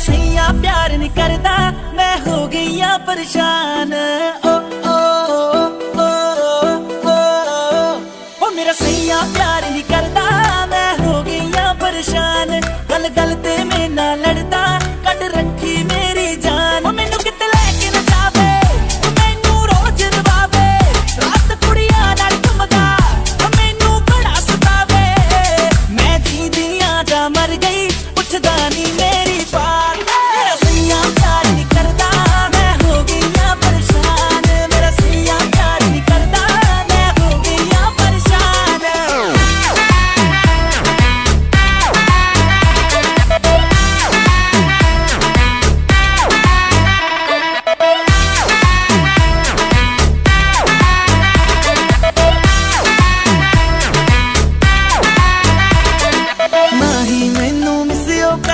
प्यार नहीं करता, मैं हो गई परेशान। मेरा सैया प्यार नहीं करता, मैं हो गई परेशान। गल गल ते में ना लड़ता कट रखी मेरी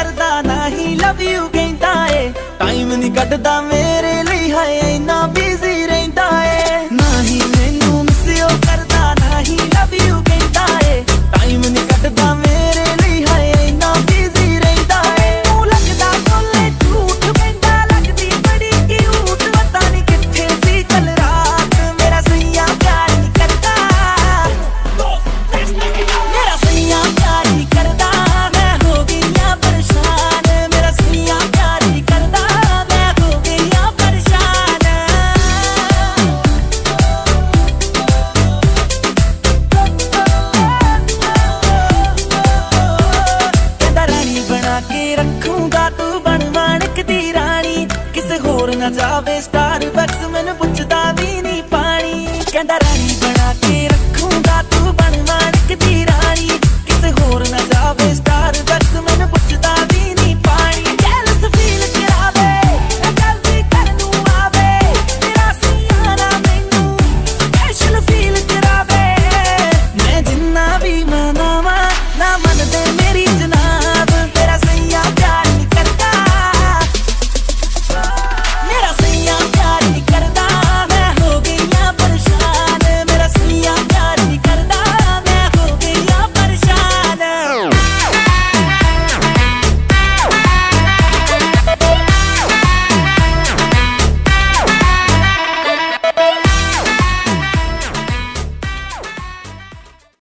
ਕਰਦਾ ਨਾ ਹੀ ਲਵ ਯੂ ਕਹਿੰਦਾ ਏ। ਟਾਈਮ ਨਹੀਂ ਕੱਢਦਾ ਮੇਰੇ ਲਈ, ਹਾਏ, ਇੰਨਾ ਵੀ ਕੇ ਰੱਖੂੰਗਾ ਤੂੰ ਬਣ ਮਾਣਕ ਦੀ ਰਾਣੀ। ਕਿਸੇ ਹੋਰ ਨਾ ਜਾਵੇ ਸਟਾਰ ਬਕਸ ਮੈਨੂੰ ਪੁੱਛਦਾ ਵੀ ਨਹੀਂ ਪਾਣੀ। ਕਹਿੰਦਾ, ਰਾਣੀ